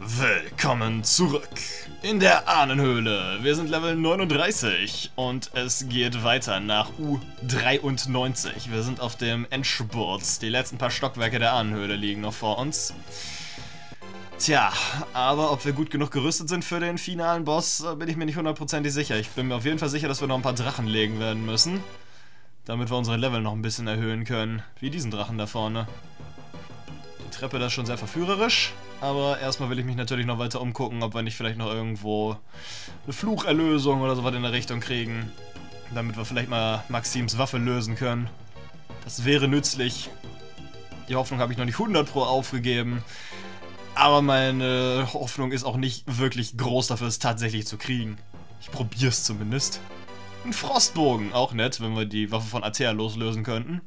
Willkommen zurück in der Ahnenhöhle. Wir sind Level 39 und es geht weiter nach U93. Wir sind auf dem Endspurt. Die letzten paar Stockwerke der Ahnenhöhle liegen noch vor uns. Tja, aber ob wir gut genug gerüstet sind für den finalen Boss, bin ich mir nicht hundertprozentig sicher. Ich bin mir auf jeden Fall sicher, dass wir noch ein paar Drachen legen werden müssen. Damit wir unsere Level noch ein bisschen erhöhen können. Wie diesen Drachen da vorne. Treppe da ist schon sehr verführerisch. Aber erstmal will ich mich natürlich noch weiter umgucken, ob wir nicht vielleicht noch irgendwo eine Flucherlösung oder sowas in der Richtung kriegen. Damit wir vielleicht mal Maxims Waffe lösen können. Das wäre nützlich. Die Hoffnung habe ich noch nicht 100 pro aufgegeben. Aber meine Hoffnung ist auch nicht wirklich groß dafür, es tatsächlich zu kriegen. Ich probiere es zumindest. Ein Frostbogen, auch nett, wenn wir die Waffe von Atea loslösen könnten.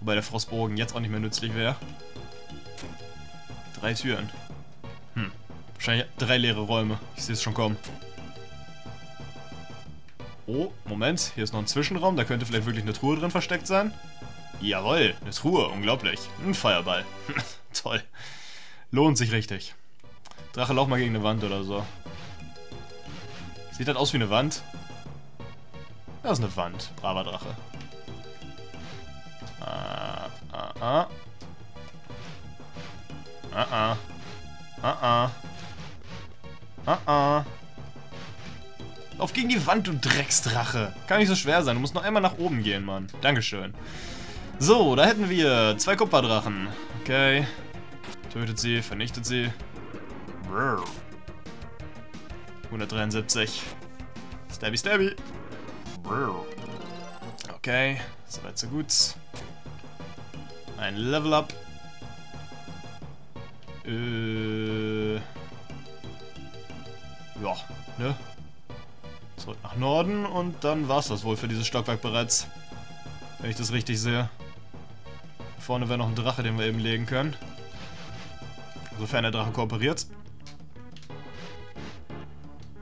Wobei der Frostbogen jetzt auch nicht mehr nützlich wäre. Drei Türen. Hm. Wahrscheinlich drei leere Räume. Ich sehe es schon kommen. Oh, Moment. Hier ist noch ein Zwischenraum. Da könnte vielleicht wirklich eine Truhe drin versteckt sein. Jawohl, eine Truhe. Unglaublich. Ein Feuerball. Toll. Lohnt sich richtig. Drache, lauf mal gegen eine Wand oder so. Sieht das aus wie eine Wand? Das ist eine Wand. Braver Drache. Ah, ah, ah. Ah, ah. Ah, ah. Ah, ah. Lauf gegen die Wand, du Drecksdrache. Kann nicht so schwer sein. Du musst noch einmal nach oben gehen, Mann. Dankeschön. So, da hätten wir zwei Kupferdrachen. Okay. Tötet sie, vernichtet sie. 173. Stabby, stabby. Okay, soweit so gut. Ein Level Up. Äh. Ja, ne? Zurück nach Norden und dann war's das wohl für dieses Stockwerk bereits. Wenn ich das richtig sehe. Vorne wäre noch ein Drache, den wir eben legen können. Sofern der Drache kooperiert.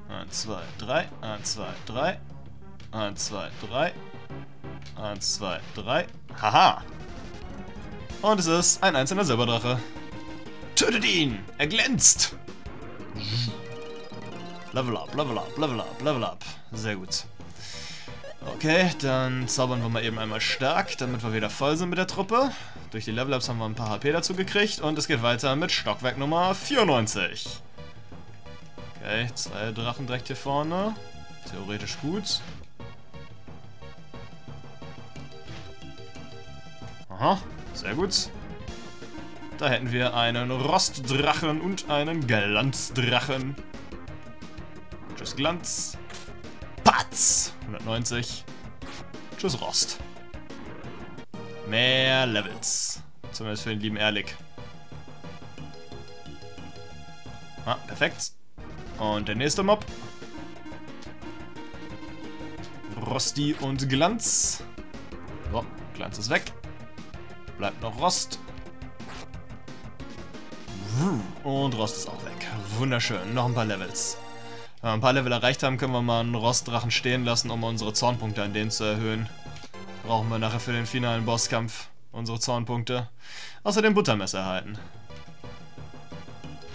1, 2, 3. 1, 2, 3. 1, 2, 3. 1, 2, 3. Haha! Und es ist ein einzelner Silberdrache. Tötet ihn! Er glänzt! Level up, level up, level up, level up. Sehr gut. Okay, dann zaubern wir mal eben einmal stark, damit wir wieder voll sind mit der Truppe. Durch die Level-Ups haben wir ein paar HP dazu gekriegt und es geht weiter mit Stockwerk Nummer 94. Okay, zwei Drachen direkt hier vorne. Theoretisch gut. Aha, sehr gut. Da hätten wir einen Rostdrachen und einen Glanzdrachen. Tschüss Glanz. Patz! 190. Tschüss Rost. Mehr Levels. Zumindest für den lieben Erlik. Ah, perfekt. Und der nächste Mob. Rosti und Glanz. So, Glanz ist weg. Bleibt noch Rost. Und Rost ist auch weg. Wunderschön. Noch ein paar Levels. Wenn wir ein paar Level erreicht haben, können wir mal einen Rostdrachen stehen lassen, um unsere Zornpunkte an denen zu erhöhen. Brauchen wir nachher für den finalen Bosskampf unsere Zornpunkte. Außerdem Buttermesser erhalten.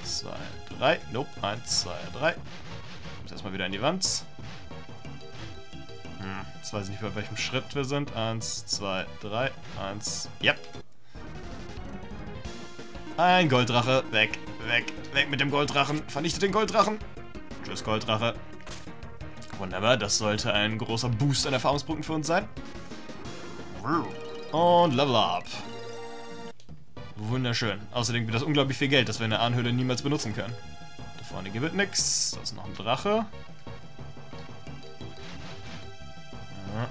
2, 3. Nope. 1, 2, 3. Muss erstmal wieder in die Wand. Hm, jetzt weiß ich nicht, bei welchem Schritt wir sind. 1, 2, 3. 1. Ja. Ein Golddrache. Weg, weg, weg mit dem Golddrachen. Vernichtet den Golddrachen. Tschüss, Golddrache. Wunderbar, das sollte ein großer Boost an Erfahrungspunkten für uns sein. Und Level Up. Wunderschön. Außerdem gibt das unglaublich viel Geld, das wir in der Anhöhle niemals benutzen können. Da vorne gibt es nichts. Da ist noch ein Drache. Ja.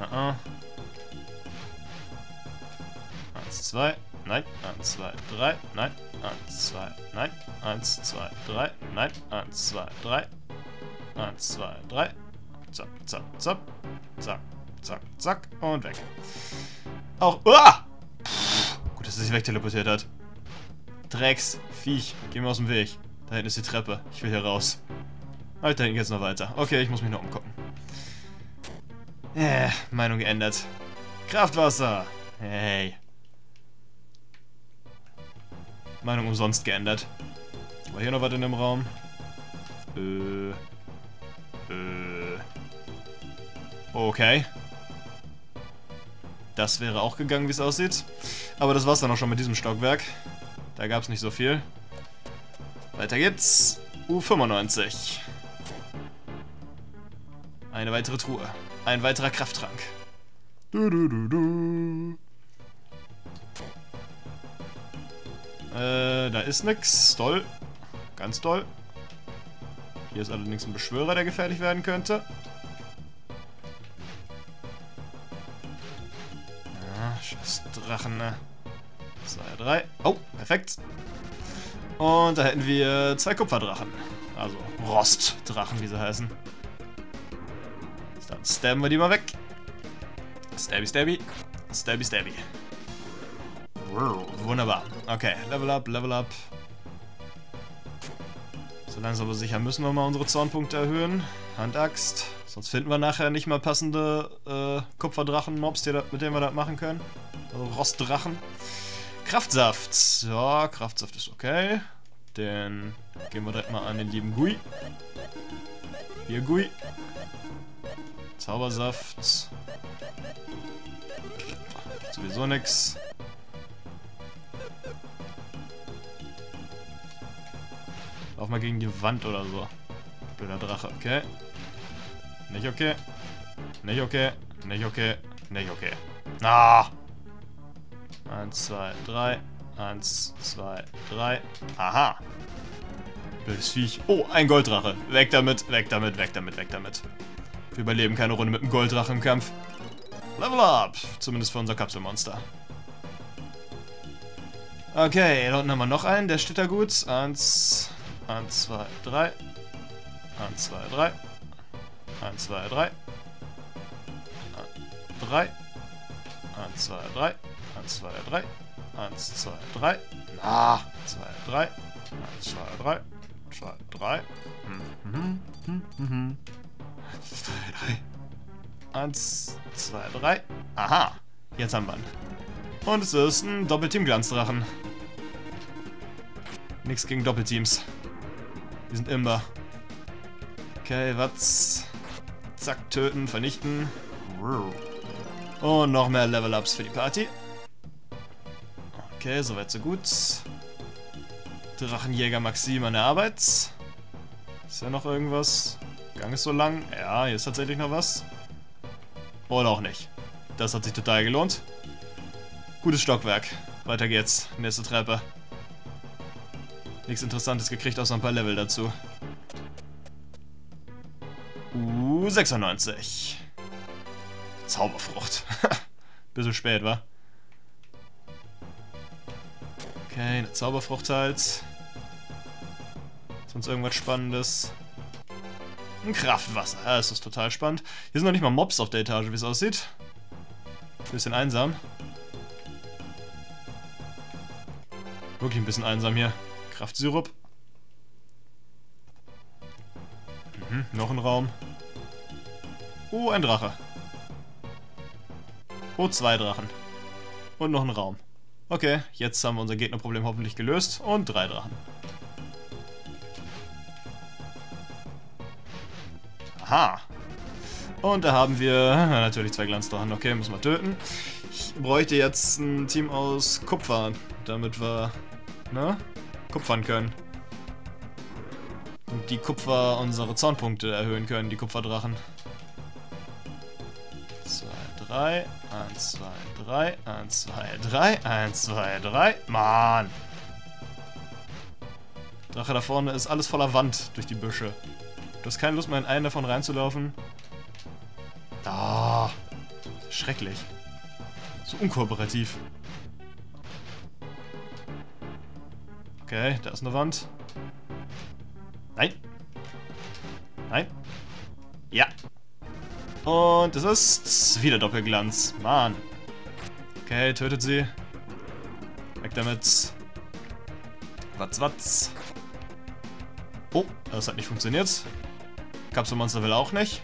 Uh -uh. Eins, zwei. Nein. Eins, zwei, drei. Nein. Eins, zwei. Nein. Eins, zwei, drei. Nein. Eins, zwei, drei. Eins, zwei, drei. Zack, zack, zack. Zack, zack, zack. Und weg. Auch. Uah! Gut, dass er sich wegteleportiert hat. Drecks. Viech. Geh mir aus dem Weg. Da hinten ist die Treppe. Ich will hier raus. Da hinten geht's noch weiter. Okay, ich muss mich noch umgucken. Äh, Meinung geändert. Kraftwasser. Hey. Meinung umsonst geändert. War hier noch was in dem Raum? Äh. Äh. Okay. Das wäre auch gegangen, wie es aussieht. Aber das war's dann auch schon mit diesem Stockwerk. Da gab es nicht so viel. Weiter geht's. U95. Eine weitere Truhe. Ein weiterer Krafttrank. Du, du, du, du. Äh, da ist nix. Toll. Ganz toll. Hier ist allerdings ein Beschwörer, der gefährlich werden könnte. Ja, scheiß Drachen, ne? Zwei, drei. Oh, perfekt. Und da hätten wir zwei Kupferdrachen. Also Rostdrachen, wie sie heißen. Dann stabben wir die mal weg. Stabby, stabby. Stabby, stabby. Wunderbar. Okay, Level up, Level up. So langsam aber sicher müssen wir mal unsere Zornpunkte erhöhen. Handaxt. Sonst finden wir nachher nicht mal passende äh, Kupferdrachen-Mobs, mit denen wir das machen können. Also Rostdrachen. Kraftsaft. Ja, Kraftsaft ist okay. Den gehen wir direkt mal an den lieben Gui. Hier, Gui. Zaubersaft. Sowieso nix. Lauf mal gegen die Wand oder so. Blöder Drache, okay. Nicht okay. Nicht okay. Nicht okay. Nicht okay. Ah! Eins, zwei, drei. Eins, zwei, drei. Aha. Blödes Viech. Oh, ein Golddrache. Weg damit, weg damit, weg damit, weg damit. Wir überleben keine Runde mit einem Golddrache im Kampf. Level up. Zumindest für unser Kapselmonster. Okay, da unten haben wir noch einen. Der steht da gut. Eins, eins, zwei, drei. Eins, zwei, drei. Eins, zwei, drei. Drei. Eins, zwei, drei. 1, 2, 3. 1, 2, 3. Na, 2, 3. 1, 2, 3. 2, 3. 1, 2, 3. 1, 2, 3. Aha. Jetzt haben wir ihn. Und es ist ein Doppelteam-Glanzdrachen. Nichts gegen Doppelteams. Die sind immer. Okay, was? Zack, töten, vernichten. Und noch mehr Level-Ups für die Party. Okay, soweit so gut. Drachenjäger Maxim an der Arbeit. Ist ja noch irgendwas? Gang ist so lang. Ja, hier ist tatsächlich noch was. Oder auch nicht. Das hat sich total gelohnt. Gutes Stockwerk. Weiter geht's. Nächste Treppe. Nichts Interessantes gekriegt, außer ein paar Level dazu. Uh, 96. Zauberfrucht. Bisschen spät, wa? Okay, eine Zauberfrucht halt. Sonst irgendwas Spannendes. Ein Kraftwasser. Das ist total spannend. Hier sind noch nicht mal Mobs auf der Etage, wie es aussieht. Bisschen einsam. Wirklich ein bisschen einsam hier. Kraftsyrup. Mhm, noch ein Raum. Oh, ein Drache. Oh, zwei Drachen. Und noch ein Raum. Okay, jetzt haben wir unser Gegnerproblem hoffentlich gelöst und drei Drachen. Aha. Und da haben wir natürlich zwei Glanzdrachen. Okay, müssen wir töten. Ich bräuchte jetzt ein Team aus Kupfer, damit wir, ne, kupfern können. Und die Kupfer unsere Zornpunkte erhöhen können, die Kupferdrachen. 3, 1, 2, 3, 1, 2, 3, 1, 2, 3. Mann! Drache da vorne ist alles voller Wand durch die Büsche. Du hast keine Lust mehr in einen davon reinzulaufen. Ah, schrecklich. So unkooperativ. Okay, da ist eine Wand. Nein. Nein. Ja, und es ist wieder Doppelglanz. Mann. Okay, tötet sie. Weg damit. Watz, watz. Oh, das hat nicht funktioniert. Kapselmonster will auch nicht.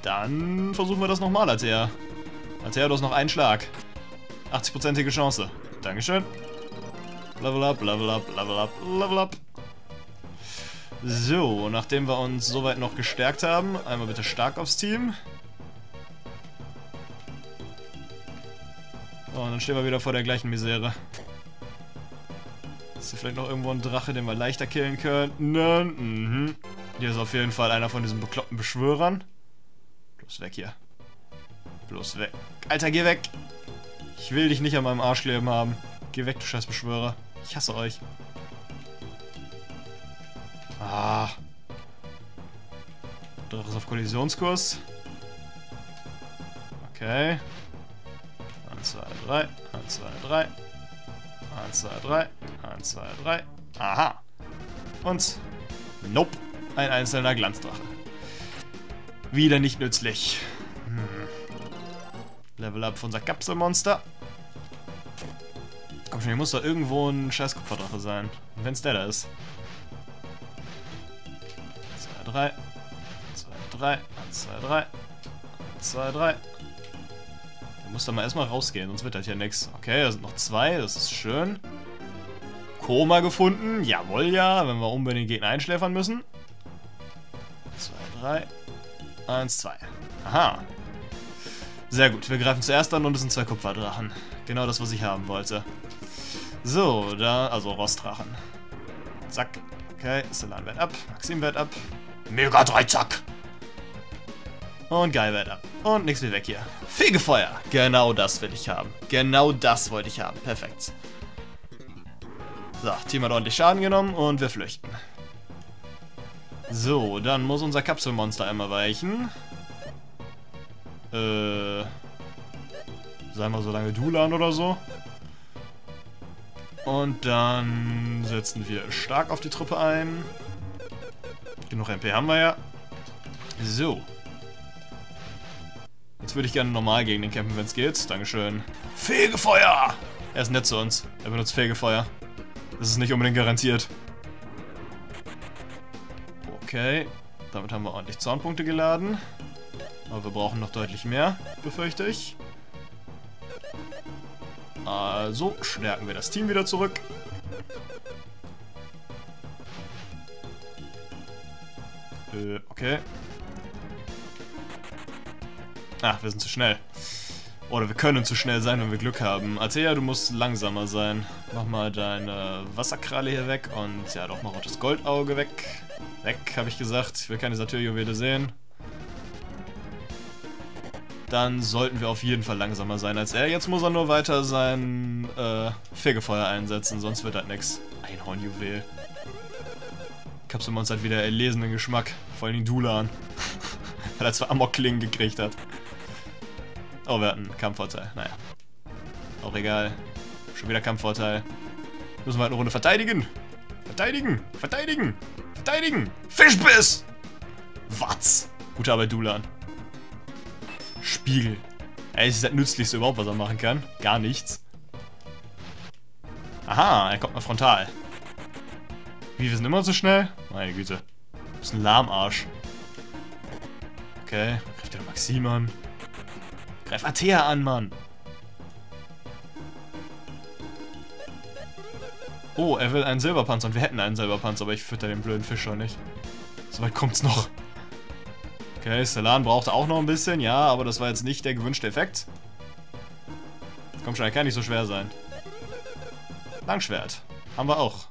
Dann versuchen wir das nochmal, Altea. Altea, du hast noch einen Schlag. 80%ige Chance. Dankeschön. Level up, level up, level up, level up. So, nachdem wir uns soweit noch gestärkt haben, einmal bitte stark aufs Team. Oh, und dann stehen wir wieder vor der gleichen Misere. Ist hier vielleicht noch irgendwo ein Drache, den wir leichter killen können? Mhm. Hier ist auf jeden Fall einer von diesen bekloppten Beschwörern. Bloß weg hier. Bloß weg. Alter, geh weg! Ich will dich nicht an meinem Arschleben haben. Geh weg, du scheiß Beschwörer. Ich hasse euch. Ah. Drache ist auf Kollisionskurs. Okay. 1, 2, 3. 1, 2, 3. 1, 2, 3. 1, 2, 3. Aha. Und. Nope. Ein einzelner Glanzdrache. Wieder nicht nützlich. Hm. Level up für unser Kapselmonster. Komm schon, hier muss doch irgendwo ein scheiß Kupferdrache sein. Wenn es der da ist. 2, 3. 2, 3. 1, 2, 3. 1, 2, 3. Der muss dann mal erstmal rausgehen, sonst wird das hier nichts. Okay, da sind noch zwei, das ist schön. Koma gefunden. Jawohl, ja, wenn wir unbedingt Gegner einschläfern müssen. 2, 3. 1, 2. Aha. Sehr gut, wir greifen zuerst an und es sind zwei Kupferdrachen. Genau das, was ich haben wollte. So, da, also Rostdrachen. Zack. Okay, Solan wird ab, Maxim wird ab. Mega 3, zack. Und Guy wird ab. Und nichts mehr weg hier. Fegefeuer. Genau das will ich haben. Genau das wollte ich haben. Perfekt. So, Team hat ordentlich Schaden genommen und wir flüchten. So, dann muss unser Kapselmonster einmal weichen. Äh. Sei mal so lange Dulan oder so. Und dann setzen wir stark auf die Truppe ein. Genug MP haben wir ja. So. Jetzt würde ich gerne normal gegen den kämpfen, wenn es geht. Dankeschön. Fegefeuer! Er ist nett zu uns. Er benutzt Fegefeuer. Das ist nicht unbedingt garantiert. Okay. Damit haben wir ordentlich Zaunpunkte geladen. Aber wir brauchen noch deutlich mehr, befürchte ich. Also stärken wir das Team wieder zurück. Äh, okay. Ach, wir sind zu schnell. Oder wir können zu schnell sein, wenn wir Glück haben. Althea, du musst langsamer sein. Mach mal deine Wasserkralle hier weg und ja, doch, auch das Goldauge weg. Weg, habe ich gesagt. Ich will keine Satyrjuwele sehen dann sollten wir auf jeden Fall langsamer sein als er. Jetzt muss er nur weiter sein äh, Fegefeuer einsetzen, sonst wird das nix. Einhornjuwel. Kapselmonster hat wieder erlesenen Geschmack. Vor allem Dulan. Weil er zwei Amok-Klingen gekriegt hat. Oh, wir hatten Kampfvorteil. Naja. Auch egal. Schon wieder Kampfvorteil. Müssen wir halt eine Runde verteidigen. Verteidigen! Verteidigen! Verteidigen! Fischbiss! Was? Gute Arbeit, Dulan. Spiegel. Ey, ist das nützlichste überhaupt, was er machen kann. Gar nichts. Aha, er kommt mal frontal. Wie, wir sind immer so schnell? Meine Güte. Du bist ein Lahmarsch. Okay, greift der Maxim an. Greif Athea an, Mann. Oh, er will einen Silberpanzer und wir hätten einen Silberpanzer, aber ich fütter den blöden Fischer nicht. Soweit kommt's noch. Okay, Stellan brauchte auch noch ein bisschen, ja, aber das war jetzt nicht der gewünschte Effekt. Komm schon, er kann nicht so schwer sein. Langschwert. Haben wir auch.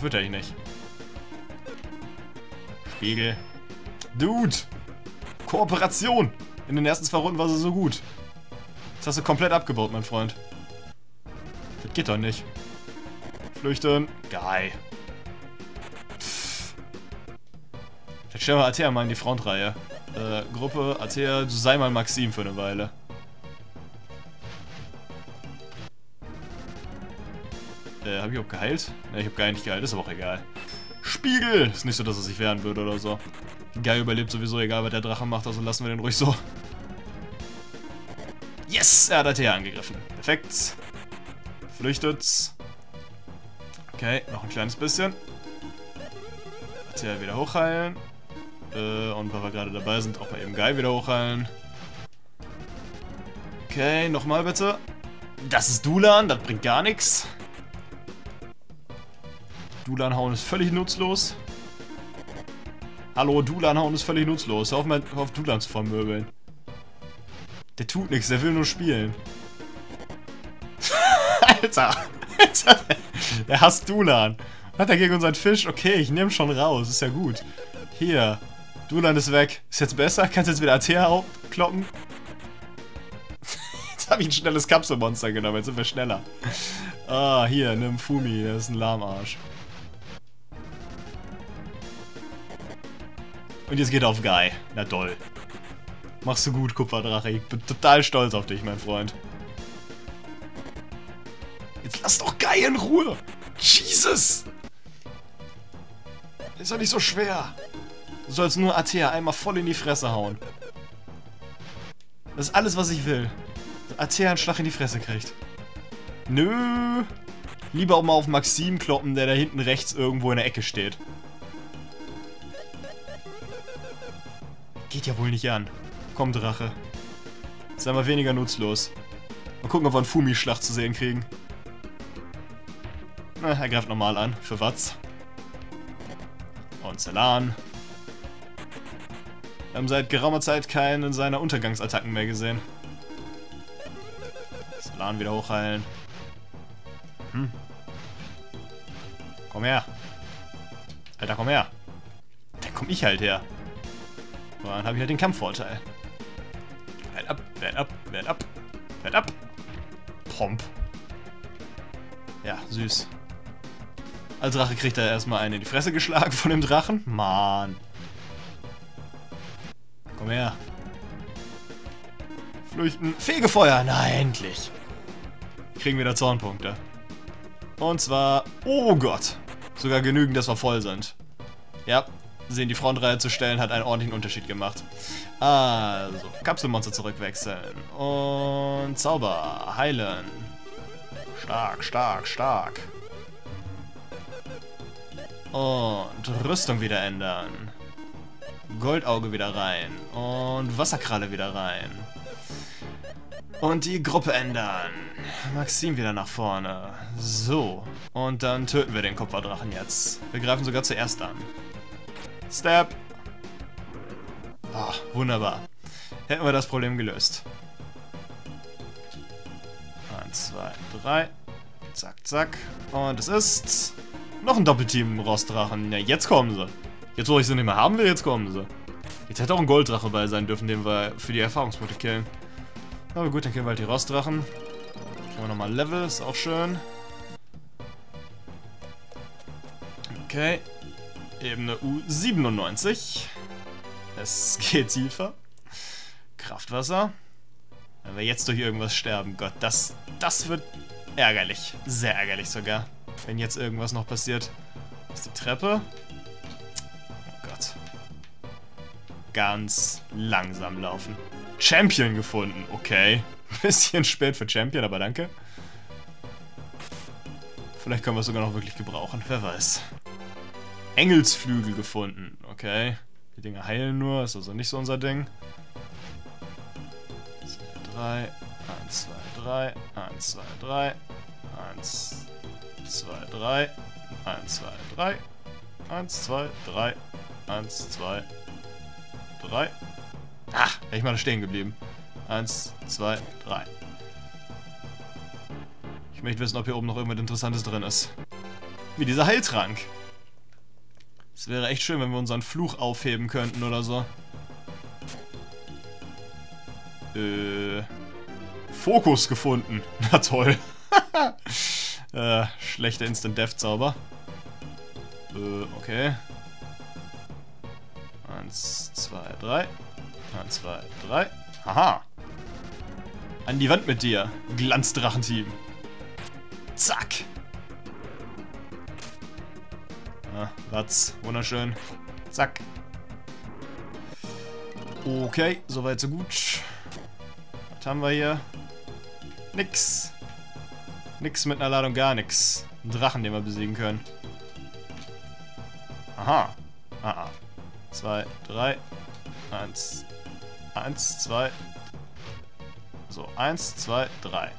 Fütter ich nicht. Spiegel. Dude! Kooperation! In den ersten zwei Runden war sie so gut. Jetzt hast du komplett abgebaut, mein Freund. Das geht doch nicht. Flüchten. Geil. Jetzt stellen wir Altea mal in die Frontreihe. Äh, Gruppe, Altea, du sei mal Maxim für eine Weile. Äh, hab ich auch geheilt? Ne, ich hab gar nicht geheilt, ist aber auch egal. Spiegel! Ist nicht so, dass er sich wehren würde oder so. Geil überlebt sowieso, egal was der Drache macht, also lassen wir den ruhig so. Yes! Er hat Altea angegriffen. Perfekt. Flüchtet. Okay, noch ein kleines bisschen. Altea wieder hochheilen. Äh, und weil wir gerade dabei sind, auch mal eben Guy wieder hochheilen. Okay, nochmal bitte. Das ist Dulan, das bringt gar nichts. Dulan hauen ist völlig nutzlos. Hallo, Dulan hauen ist völlig nutzlos. Hör auf, mal, hör auf Dulan zu vermöbeln. Der tut nichts, der will nur spielen. Alter. Alter. Er hasst Dulan. Hat er gegen unseren Fisch? Okay, ich nehme schon raus. Ist ja gut. Hier. Dulan ist weg. Ist jetzt besser? Kannst du jetzt wieder AT kloppen? jetzt habe ich ein schnelles Kapselmonster genommen. Jetzt sind wir schneller. Ah, hier, nimm Fumi. Der ist ein Lahmarsch. Und jetzt geht auf Guy. Na toll. Machst du gut, Kupferdrache. Ich bin total stolz auf dich, mein Freund. Jetzt lass doch Guy in Ruhe. Jesus. Ist doch nicht so schwer. Du sollst nur Atea einmal voll in die Fresse hauen. Das ist alles, was ich will. Atea einen Schlag in die Fresse kriegt. Nö. Lieber auch mal auf Maxim kloppen, der da hinten rechts irgendwo in der Ecke steht. Geht ja wohl nicht an. Komm, Drache. Sei mal weniger nutzlos. Mal gucken, ob wir einen Fumi-Schlacht zu sehen kriegen. Na, er greift normal an. Für Watz. Und Celan. Wir haben seit geraumer Zeit keinen seiner Untergangsattacken mehr gesehen. Celan wieder hochheilen. Hm. Komm her. Alter, komm her. Da komm ich halt her. Dann habe ich halt den Kampfvorteil. Werd ab, werd ab, werd ab, werd ab. Pomp. Ja, süß. Als Drache kriegt er erstmal einen in die Fresse geschlagen von dem Drachen. Mann. Komm her. Flüchten. Fegefeuer. Na, endlich. Kriegen wieder Zornpunkte. Und zwar... Oh Gott. Sogar genügend, dass wir voll sind. Ja, sehen, die Frontreihe zu stellen, hat einen ordentlichen Unterschied gemacht. Also, Kapselmonster zurückwechseln. Und Zauber. Heilen. Stark, stark, stark. Und Rüstung wieder ändern. Goldauge wieder rein. Und Wasserkralle wieder rein. Und die Gruppe ändern. Maxim wieder nach vorne. So. Und dann töten wir den Kupferdrachen jetzt. Wir greifen sogar zuerst an. Step. Ah, wunderbar. Hätten wir das Problem gelöst. Eins, zwei, drei. Zack, zack. Und es ist noch ein Doppelteam Rostdrachen. Ja, jetzt kommen sie. Jetzt, wo ich sie nicht mehr haben will, jetzt kommen sie. Jetzt hätte auch ein Golddrache bei sein dürfen, den wir für die Erfahrungspunkte killen. Aber gut, dann killen wir halt die Rostdrachen. Kriegen wir nochmal Level, ist auch schön. Okay. Ebene U97. Es geht tiefer. Kraftwasser. Wenn wir jetzt durch irgendwas sterben, Gott, das, das wird ärgerlich. Sehr ärgerlich sogar. Wenn jetzt irgendwas noch passiert. Das ist die Treppe. Ganz langsam laufen. Champion gefunden. Okay. Bisschen spät für Champion, aber danke. Vielleicht können wir es sogar noch wirklich gebrauchen. Wer weiß. Engelsflügel gefunden. Okay. Die Dinge heilen nur, ist also nicht so unser Ding. 2, 3, 1, 2, 3, 1, 2, 3, 1, 2, 3, 1, 2, 3, 1, 2, 3, 1, 2, 3. Ach, wäre ich mal stehen geblieben. 1, 2, 3. Ich möchte wissen, ob hier oben noch irgendwas Interessantes drin ist. Wie dieser Heiltrank. Es wäre echt schön, wenn wir unseren Fluch aufheben könnten oder so. Äh. Fokus gefunden. Na toll. äh, schlechter Instant-Death-Zauber. Äh, okay. Eins, zwei, drei. Eins, zwei, drei. Haha. An die Wand mit dir, Glanzdrachenteam. Zack. Ah, Watz, wunderschön. Zack. Okay, soweit so gut. Was haben wir hier? Nix. Nix mit einer Ladung, gar nix. Ein Drachen, den wir besiegen können. Aha. Ah, ah. Zwei, drei. Eins. Eins, zwei. So, eins, zwei, drei.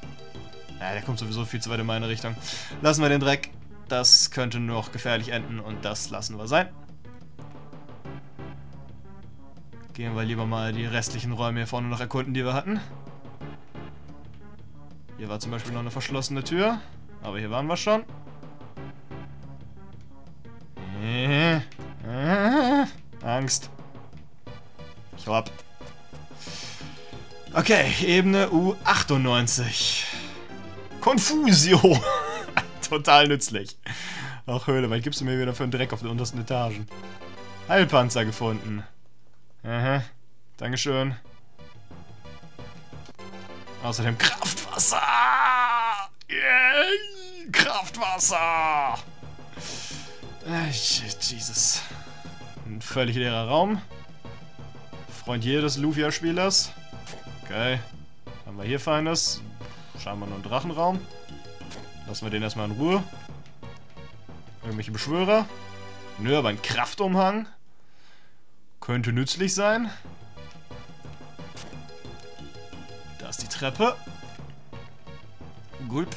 Ja, der kommt sowieso viel zu weit in meine Richtung. Lassen wir den Dreck. Das könnte noch gefährlich enden und das lassen wir sein. Gehen wir lieber mal die restlichen Räume hier vorne noch erkunden, die wir hatten. Hier war zum Beispiel noch eine verschlossene Tür. Aber hier waren wir schon. Angst. Ich hau. Okay, Ebene U98. Confusio. Total nützlich. Ach Höhle, was gibst du mir wieder für einen Dreck auf den untersten Etagen? Heilpanzer gefunden. Aha. Dankeschön. Außerdem Kraftwasser! Yeah! Kraftwasser! Äh, Jesus. Ein völlig leerer Raum. Freund jedes Lufia-Spielers. Okay. Haben wir hier Feines. Scheinbar nur ein Drachenraum. Lassen wir den erstmal in Ruhe. Irgendwelche Beschwörer. Nö, aber ein Kraftumhang. Könnte nützlich sein. Da ist die Treppe. Gulp.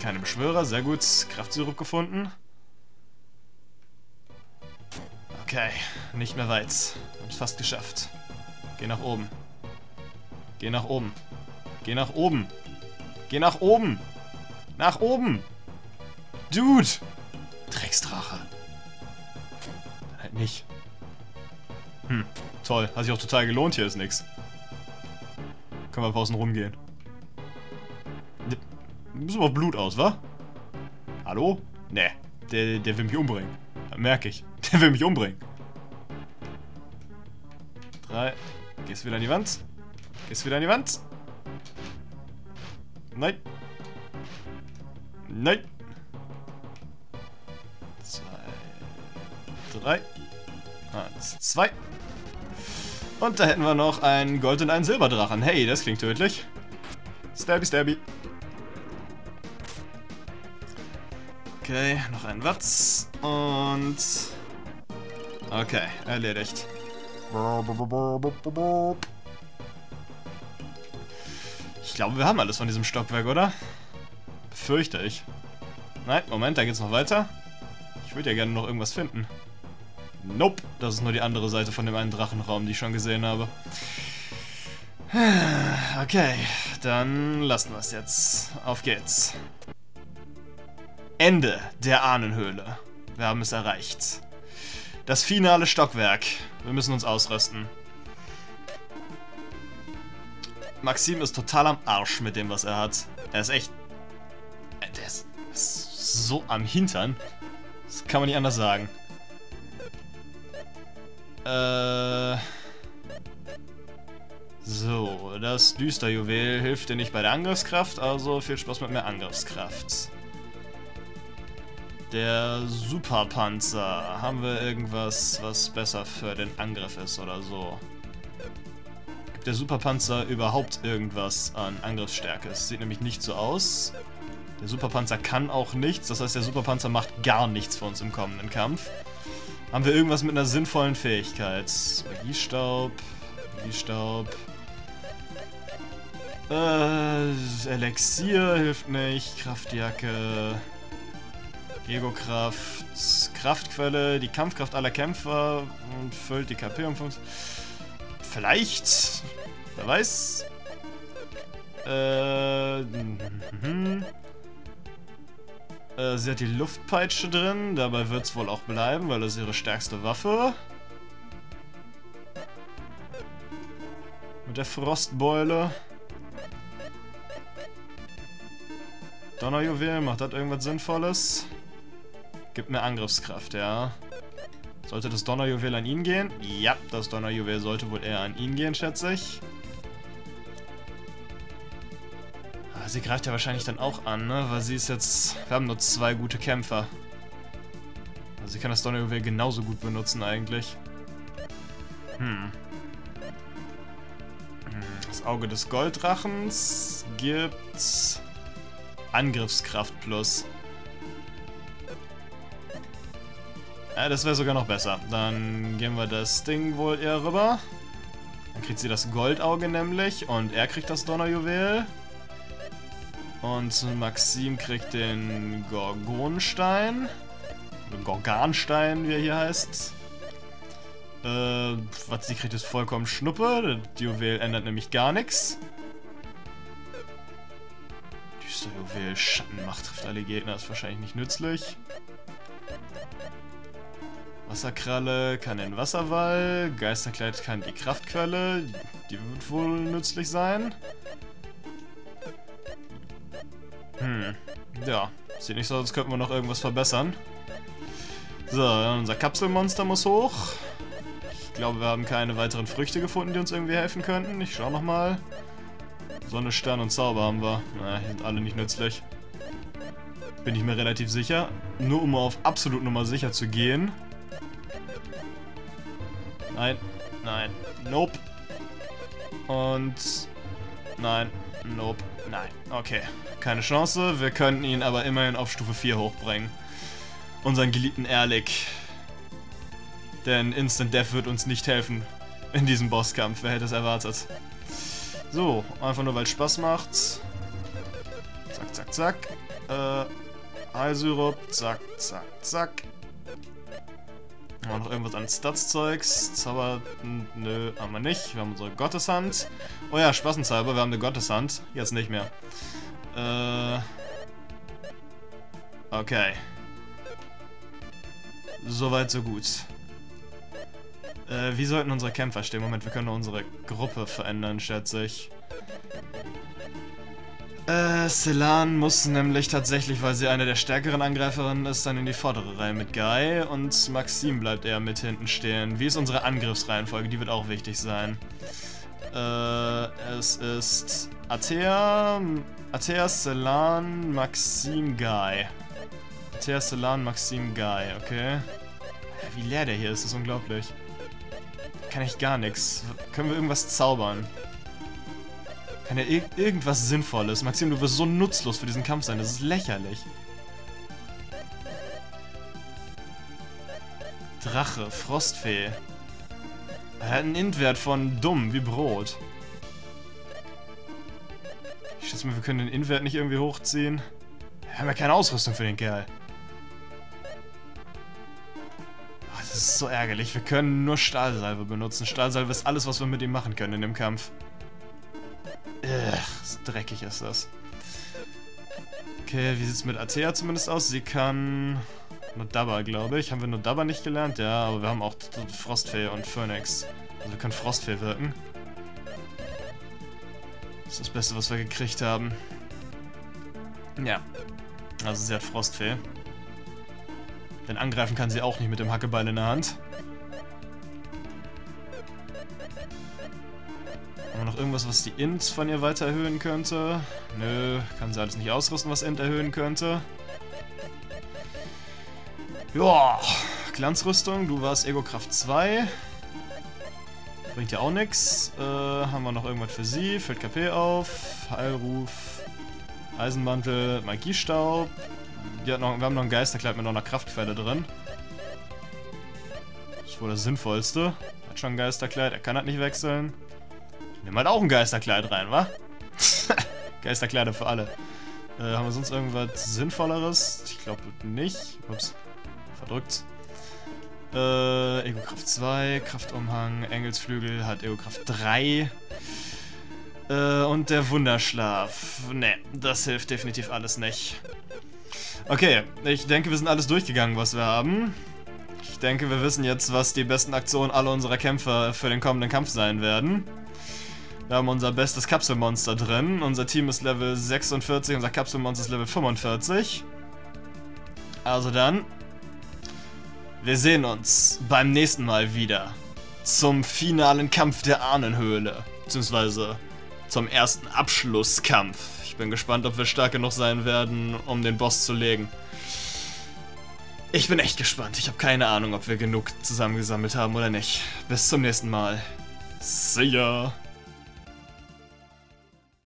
Keine Beschwörer, sehr gut. Kraftsirup gefunden. Okay, nicht mehr weit. Haben es fast geschafft. Geh nach oben. Geh nach oben. Geh nach oben. Geh nach oben. Nach oben. Dude. Drecksdrache. Halt nicht. Hm, toll. Hat sich auch total gelohnt. Hier ist nix. Können wir außen rumgehen. Müssen wir auf Blut aus, wa? Hallo? Ne, der, der will mich umbringen. Merke ich. Der will mich umbringen. Drei. Gehst wieder an die Wand. Gehst wieder an die Wand. Nein. Nein. Zwei. Drei. Eins, zwei. Und da hätten wir noch einen Gold- und einen Silberdrachen. Hey, das klingt tödlich. Stabby, stabby. Okay, noch ein Watz. Und... Okay, erledigt. Ich glaube, wir haben alles von diesem Stockwerk, oder? Befürchte ich. Nein, Moment, da geht's noch weiter. Ich würde ja gerne noch irgendwas finden. Nope, das ist nur die andere Seite von dem einen Drachenraum, die ich schon gesehen habe. Okay, dann lassen wir es jetzt. Auf geht's. Ende der Ahnenhöhle. Wir haben es erreicht. Das finale Stockwerk. Wir müssen uns ausrüsten. Maxim ist total am Arsch mit dem, was er hat. Er ist echt... Der ist so am Hintern. Das kann man nicht anders sagen. Äh... So, das Düsterjuwel hilft dir nicht bei der Angriffskraft, also viel Spaß mit mehr Angriffskraft. Der Superpanzer. Haben wir irgendwas, was besser für den Angriff ist oder so? Gibt der Superpanzer überhaupt irgendwas an Angriffsstärke? Es sieht nämlich nicht so aus. Der Superpanzer kann auch nichts, das heißt der Superpanzer macht gar nichts für uns im kommenden Kampf. Haben wir irgendwas mit einer sinnvollen Fähigkeit? Magiestaub, Magiestaub. Äh, Elixier hilft nicht, Kraftjacke, Ego-Kraft, Kraftquelle, die Kampfkraft aller Kämpfer und füllt die KP um 5. Vielleicht, wer weiß. Äh, mhm. Äh, sie hat die Luftpeitsche drin, dabei wird es wohl auch bleiben, weil das ihre stärkste Waffe. Mit der Frostbeule. Donnerjuwel, macht das irgendwas Sinnvolles? Gibt mir Angriffskraft, ja. Sollte das Donnerjuwel an ihn gehen? Ja, das Donnerjuwel sollte wohl eher an ihn gehen, schätze ich. Ah, sie greift ja wahrscheinlich dann auch an, ne? Weil sie ist jetzt... Wir haben nur zwei gute Kämpfer. Also sie kann das Donnerjuwel genauso gut benutzen eigentlich. Hm. hm das Auge des Golddrachens gibt Angriffskraft plus. Ja, das wäre sogar noch besser. Dann gehen wir das Ding wohl eher rüber. Dann kriegt sie das Goldauge nämlich und er kriegt das Donnerjuwel. Und Maxim kriegt den Gorgonstein. Gorganstein, wie er hier heißt. Äh, was sie kriegt, ist vollkommen Schnuppe. Das Juwel ändert nämlich gar nichts. Düster Juwel, Schattenmacht trifft alle Gegner, ist wahrscheinlich nicht nützlich. Wasserkralle kann den Wasserwall. Geisterkleid kann die Kraftquelle. Die wird wohl nützlich sein. Hm. Ja. Sieht nicht so aus, als könnten wir noch irgendwas verbessern. So, unser Kapselmonster muss hoch. Ich glaube, wir haben keine weiteren Früchte gefunden, die uns irgendwie helfen könnten. Ich schau nochmal. Sonne, Stern und Zauber haben wir. Na, die sind alle nicht nützlich. Bin ich mir relativ sicher. Nur um auf absolut Nummer sicher zu gehen. Nein, nein, nope. Und nein, nope, nein. Okay, keine Chance. Wir könnten ihn aber immerhin auf Stufe 4 hochbringen. Unseren geliebten Erlik. Denn Instant Death wird uns nicht helfen in diesem Bosskampf. Wer hätte es erwartet? So, einfach nur weil es Spaß macht. Zack, zack, zack. Äh, Heilsyrup. Zack, zack, zack. Haben wir noch irgendwas an Stats-Zeugs? Zauber... Nö, haben wir nicht. Wir haben unsere Gotteshand. Oh ja, Spaßenzauber, wir haben eine Gotteshand. Jetzt nicht mehr. Äh... Okay. Soweit, so gut. Äh, wie sollten unsere Kämpfer stehen? Moment, wir können unsere Gruppe verändern, schätze ich. Äh, Celan muss nämlich tatsächlich, weil sie eine der stärkeren Angreiferinnen ist, dann in die vordere Reihe mit Guy und Maxim bleibt eher mit hinten stehen. Wie ist unsere Angriffsreihenfolge? Die wird auch wichtig sein. Äh, es ist Atea, Atea, Celan, Maxim, Guy. Atea, Celan, Maxim, Guy, okay. Wie leer der hier ist, ist unglaublich. Kann ich gar nichts. Können wir irgendwas zaubern? Ja ir irgendwas Sinnvolles. Maxim, du wirst so nutzlos für diesen Kampf sein. Das ist lächerlich. Drache, Frostfee. Er hat einen Intwert von dumm, wie Brot. Ich schätze mal, wir können den Intwert nicht irgendwie hochziehen. Wir haben ja keine Ausrüstung für den Kerl. Oh, das ist so ärgerlich. Wir können nur Stahlsalve benutzen. Stahlsalve ist alles, was wir mit ihm machen können in dem Kampf. Dreckig ist das. Okay, wie sieht es mit Athea zumindest aus? Sie kann Nodaba, glaube ich. Haben wir Nodaba nicht gelernt? Ja, aber wir haben auch Frostfee und Phoenix. Also wir können Frostfee wirken. Das ist das Beste, was wir gekriegt haben. Ja. Also sie hat Frostfee. Denn angreifen kann sie auch nicht mit dem Hackebeil in der Hand. Haben wir noch irgendwas, was die Int von ihr weiter erhöhen könnte? Nö, kann sie alles nicht ausrüsten, was Int erhöhen könnte. Joa, Glanzrüstung, du warst Ego-Kraft 2. Bringt ja auch nichts. Äh, haben wir noch irgendwas für sie? Füllt KP auf. Heilruf. Eisenmantel. Magiestaub. Noch, wir haben noch ein Geisterkleid mit noch einer Kraftquelle drin. Das ist wohl das Sinnvollste. Hat schon ein Geisterkleid, er kann halt nicht wechseln. Nimm halt auch ein Geisterkleid rein, wa? Geisterkleider für alle. Äh, haben wir sonst irgendwas Sinnvolleres? Ich glaube nicht. Ups. Verdrückt. Äh, Ego-Kraft 2, Kraftumhang, Engelsflügel hat Ego-Kraft 3. Äh, und der Wunderschlaf. Ne, das hilft definitiv alles nicht. Okay, ich denke, wir sind alles durchgegangen, was wir haben. Ich denke, wir wissen jetzt, was die besten Aktionen aller unserer Kämpfer für den kommenden Kampf sein werden. Wir haben unser bestes Kapselmonster drin. Unser Team ist Level 46, unser Kapselmonster ist Level 45. Also dann, wir sehen uns beim nächsten Mal wieder zum finalen Kampf der Ahnenhöhle. Beziehungsweise zum ersten Abschlusskampf. Ich bin gespannt, ob wir stark genug sein werden, um den Boss zu legen. Ich bin echt gespannt. Ich habe keine Ahnung, ob wir genug zusammengesammelt haben oder nicht. Bis zum nächsten Mal. See ya!